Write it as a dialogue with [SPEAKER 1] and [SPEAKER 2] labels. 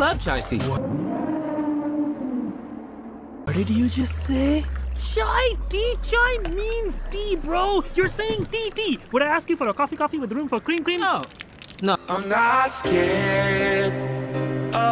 [SPEAKER 1] love chai tea.
[SPEAKER 2] What did you just say?
[SPEAKER 3] Chai tea, chai means tea, bro. You're saying tea, tea. Would I ask you for a coffee, coffee with room for cream, cream?
[SPEAKER 1] No. No.
[SPEAKER 4] I'm not scared.